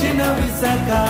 chinavisaka